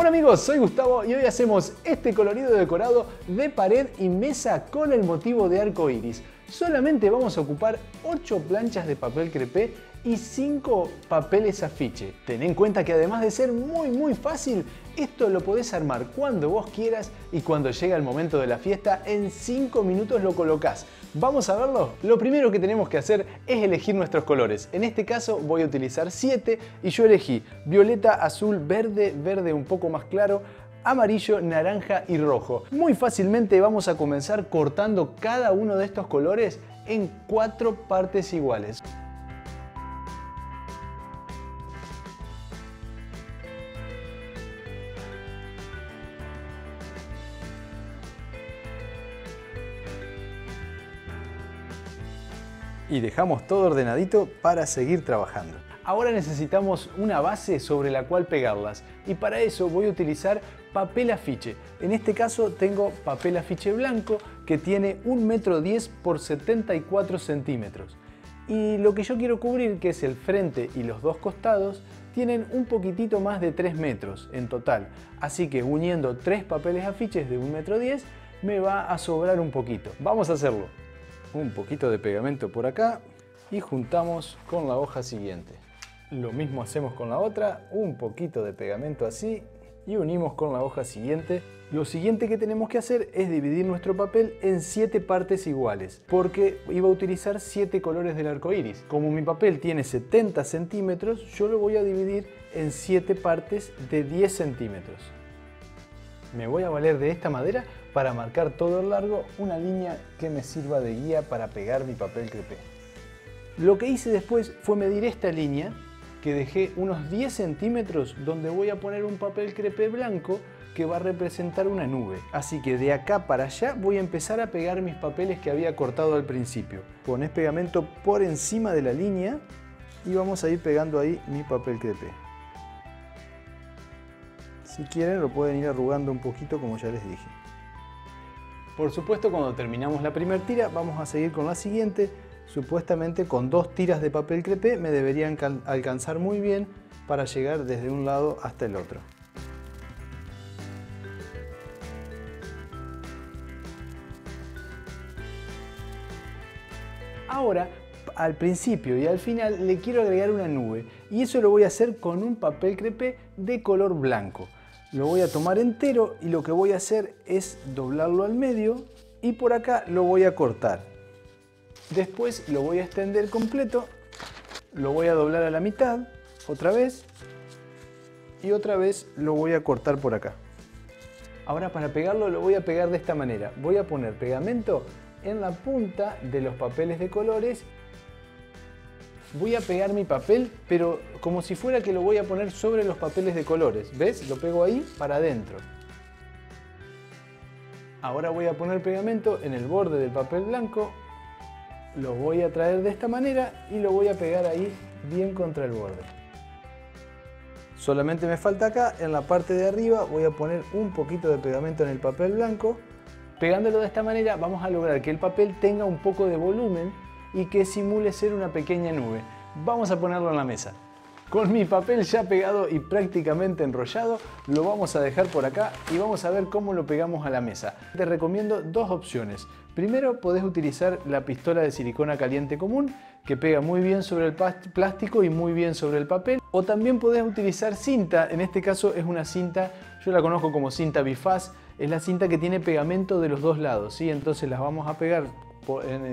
Hola amigos, soy Gustavo y hoy hacemos este colorido decorado de pared y mesa con el motivo de arco iris. Solamente vamos a ocupar 8 planchas de papel crepé y 5 papeles afiche. Ten en cuenta que además de ser muy muy fácil, esto lo podés armar cuando vos quieras y cuando llega el momento de la fiesta, en 5 minutos lo colocás. ¿Vamos a verlo? Lo primero que tenemos que hacer es elegir nuestros colores. En este caso voy a utilizar 7 y yo elegí violeta, azul, verde, verde un poco más claro, amarillo, naranja y rojo. Muy fácilmente vamos a comenzar cortando cada uno de estos colores en cuatro partes iguales. Y dejamos todo ordenadito para seguir trabajando. Ahora necesitamos una base sobre la cual pegarlas y para eso voy a utilizar papel afiche. En este caso tengo papel afiche blanco que tiene 1,10 metro por 74 centímetros. Y lo que yo quiero cubrir, que es el frente y los dos costados, tienen un poquitito más de 3 metros en total. Así que uniendo tres papeles afiches de 1,10 metro me va a sobrar un poquito. Vamos a hacerlo un poquito de pegamento por acá y juntamos con la hoja siguiente. Lo mismo hacemos con la otra, un poquito de pegamento así y unimos con la hoja siguiente. Lo siguiente que tenemos que hacer es dividir nuestro papel en 7 partes iguales, porque iba a utilizar 7 colores del arco iris. Como mi papel tiene 70 centímetros, yo lo voy a dividir en 7 partes de 10 centímetros. Me voy a valer de esta madera para marcar todo el largo una línea que me sirva de guía para pegar mi papel crepé. Lo que hice después fue medir esta línea que dejé unos 10 centímetros donde voy a poner un papel crepé blanco que va a representar una nube. Así que de acá para allá voy a empezar a pegar mis papeles que había cortado al principio. Pones pegamento por encima de la línea y vamos a ir pegando ahí mi papel crepé. Si quieren lo pueden ir arrugando un poquito como ya les dije. Por supuesto, cuando terminamos la primera tira, vamos a seguir con la siguiente. Supuestamente con dos tiras de papel crepé me deberían alcanzar muy bien para llegar desde un lado hasta el otro. Ahora, al principio y al final le quiero agregar una nube y eso lo voy a hacer con un papel crepé de color blanco. Lo voy a tomar entero y lo que voy a hacer es doblarlo al medio y por acá lo voy a cortar. Después lo voy a extender completo, lo voy a doblar a la mitad, otra vez, y otra vez lo voy a cortar por acá. Ahora para pegarlo lo voy a pegar de esta manera. Voy a poner pegamento en la punta de los papeles de colores voy a pegar mi papel, pero como si fuera que lo voy a poner sobre los papeles de colores. ¿Ves? Lo pego ahí para adentro. Ahora voy a poner pegamento en el borde del papel blanco, lo voy a traer de esta manera y lo voy a pegar ahí bien contra el borde. Solamente me falta acá, en la parte de arriba voy a poner un poquito de pegamento en el papel blanco. Pegándolo de esta manera vamos a lograr que el papel tenga un poco de volumen y que simule ser una pequeña nube. Vamos a ponerlo en la mesa. Con mi papel ya pegado y prácticamente enrollado, lo vamos a dejar por acá y vamos a ver cómo lo pegamos a la mesa. Te recomiendo dos opciones. Primero, podés utilizar la pistola de silicona caliente común, que pega muy bien sobre el plástico y muy bien sobre el papel. O también podés utilizar cinta, en este caso es una cinta, yo la conozco como cinta bifaz, es la cinta que tiene pegamento de los dos lados, ¿sí? entonces las vamos a pegar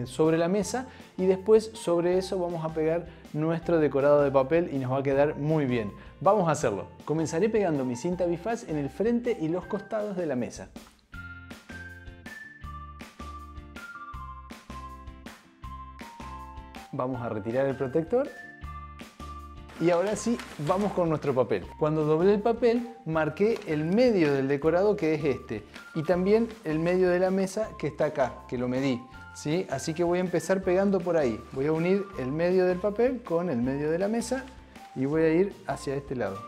sobre la mesa y después sobre eso vamos a pegar nuestro decorado de papel y nos va a quedar muy bien. Vamos a hacerlo. Comenzaré pegando mi cinta bifaz en el frente y los costados de la mesa. Vamos a retirar el protector y ahora sí, vamos con nuestro papel. Cuando doblé el papel, marqué el medio del decorado que es este. Y también el medio de la mesa que está acá, que lo medí. ¿Sí? Así que voy a empezar pegando por ahí. Voy a unir el medio del papel con el medio de la mesa y voy a ir hacia este lado.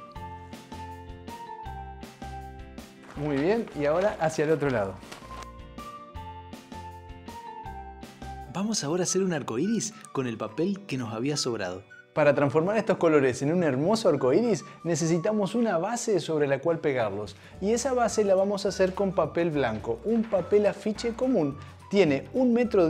Muy bien, y ahora hacia el otro lado. Vamos ahora a hacer un arco iris con el papel que nos había sobrado. Para transformar estos colores en un hermoso arco iris necesitamos una base sobre la cual pegarlos y esa base la vamos a hacer con papel blanco, un papel afiche común. Tiene 1,10 metro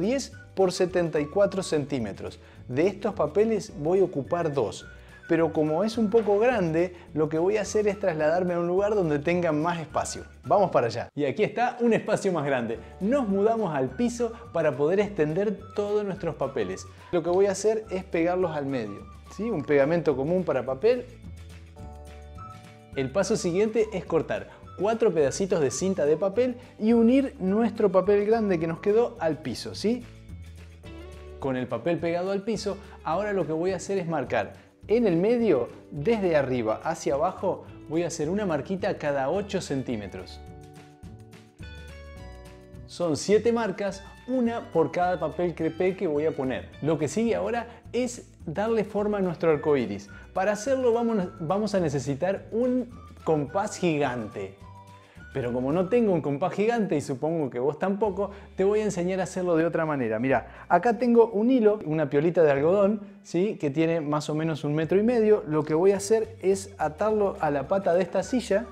por 74 centímetros. De estos papeles voy a ocupar dos pero como es un poco grande, lo que voy a hacer es trasladarme a un lugar donde tenga más espacio. Vamos para allá. Y aquí está un espacio más grande. Nos mudamos al piso para poder extender todos nuestros papeles. Lo que voy a hacer es pegarlos al medio. ¿sí? Un pegamento común para papel. El paso siguiente es cortar cuatro pedacitos de cinta de papel y unir nuestro papel grande que nos quedó al piso. ¿sí? Con el papel pegado al piso, ahora lo que voy a hacer es marcar en el medio, desde arriba hacia abajo, voy a hacer una marquita cada 8 centímetros. Son 7 marcas, una por cada papel crepé que voy a poner. Lo que sigue ahora es darle forma a nuestro arco iris. Para hacerlo vamos, vamos a necesitar un compás gigante. Pero como no tengo un compás gigante y supongo que vos tampoco, te voy a enseñar a hacerlo de otra manera. Mira, acá tengo un hilo, una piolita de algodón, ¿sí? que tiene más o menos un metro y medio. Lo que voy a hacer es atarlo a la pata de esta silla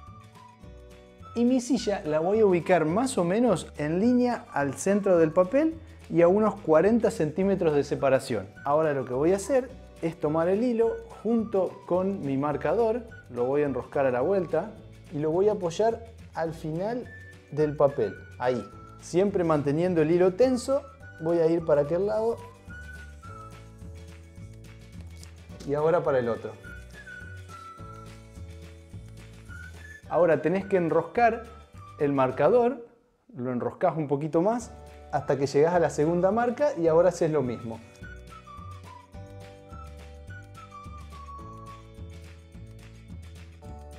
y mi silla la voy a ubicar más o menos en línea al centro del papel y a unos 40 centímetros de separación. Ahora lo que voy a hacer es tomar el hilo junto con mi marcador, lo voy a enroscar a la vuelta y lo voy a apoyar al final del papel, ahí. Siempre manteniendo el hilo tenso, voy a ir para aquel lado y ahora para el otro. Ahora tenés que enroscar el marcador, lo enroscas un poquito más hasta que llegas a la segunda marca y ahora haces lo mismo.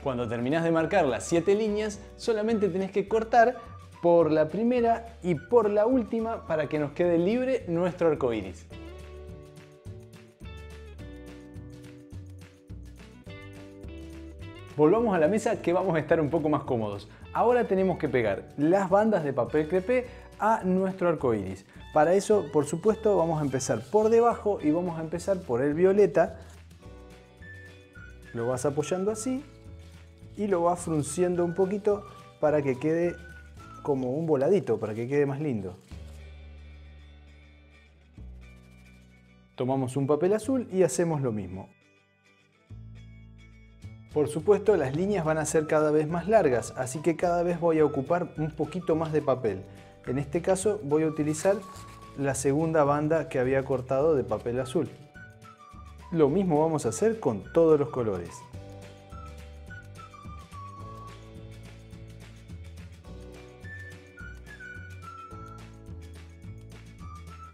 Cuando terminas de marcar las 7 líneas, solamente tenés que cortar por la primera y por la última para que nos quede libre nuestro arco iris. Volvamos a la mesa que vamos a estar un poco más cómodos. Ahora tenemos que pegar las bandas de papel crepé a nuestro arco iris. Para eso, por supuesto, vamos a empezar por debajo y vamos a empezar por el violeta. Lo vas apoyando así y lo va frunciendo un poquito para que quede como un voladito, para que quede más lindo. Tomamos un papel azul y hacemos lo mismo. Por supuesto las líneas van a ser cada vez más largas, así que cada vez voy a ocupar un poquito más de papel. En este caso voy a utilizar la segunda banda que había cortado de papel azul. Lo mismo vamos a hacer con todos los colores.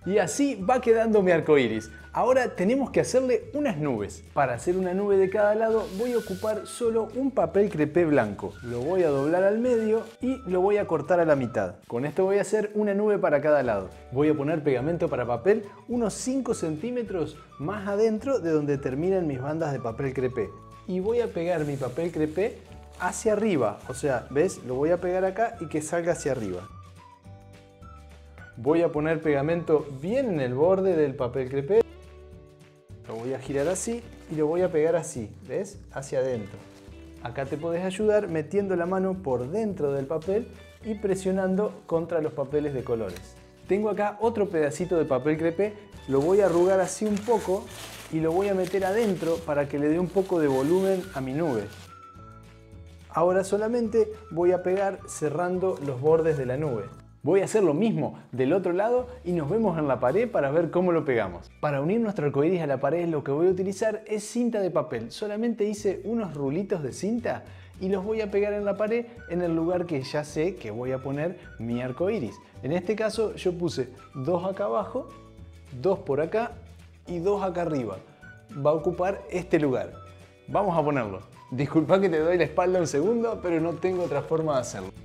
Y así va quedando mi arco iris. Ahora tenemos que hacerle unas nubes. Para hacer una nube de cada lado voy a ocupar solo un papel crepé blanco. Lo voy a doblar al medio y lo voy a cortar a la mitad. Con esto voy a hacer una nube para cada lado. Voy a poner pegamento para papel unos 5 centímetros más adentro de donde terminan mis bandas de papel crepé. Y voy a pegar mi papel crepé hacia arriba. O sea, ¿ves? Lo voy a pegar acá y que salga hacia arriba. Voy a poner pegamento bien en el borde del papel crepé. Lo voy a girar así y lo voy a pegar así, ¿ves? Hacia adentro. Acá te puedes ayudar metiendo la mano por dentro del papel y presionando contra los papeles de colores. Tengo acá otro pedacito de papel crepé, lo voy a arrugar así un poco y lo voy a meter adentro para que le dé un poco de volumen a mi nube. Ahora solamente voy a pegar cerrando los bordes de la nube. Voy a hacer lo mismo del otro lado y nos vemos en la pared para ver cómo lo pegamos. Para unir nuestro arcoíris a la pared lo que voy a utilizar es cinta de papel. Solamente hice unos rulitos de cinta y los voy a pegar en la pared en el lugar que ya sé que voy a poner mi arcoíris. En este caso yo puse dos acá abajo, dos por acá y dos acá arriba. Va a ocupar este lugar. Vamos a ponerlo. Disculpa que te doy la espalda un segundo, pero no tengo otra forma de hacerlo.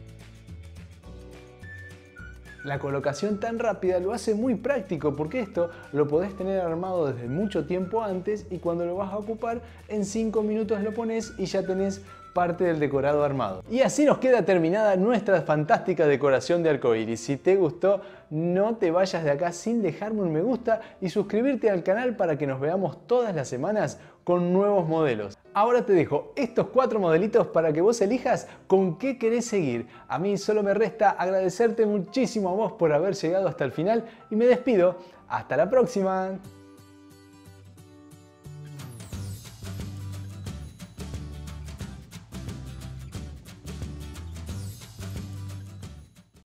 La colocación tan rápida lo hace muy práctico porque esto lo podés tener armado desde mucho tiempo antes y cuando lo vas a ocupar en 5 minutos lo pones y ya tenés parte del decorado armado. Y así nos queda terminada nuestra fantástica decoración de arcoíris. Si te gustó, no te vayas de acá sin dejarme un me gusta y suscribirte al canal para que nos veamos todas las semanas con nuevos modelos. Ahora te dejo estos cuatro modelitos para que vos elijas con qué querés seguir. A mí solo me resta agradecerte muchísimo a vos por haber llegado hasta el final y me despido. Hasta la próxima.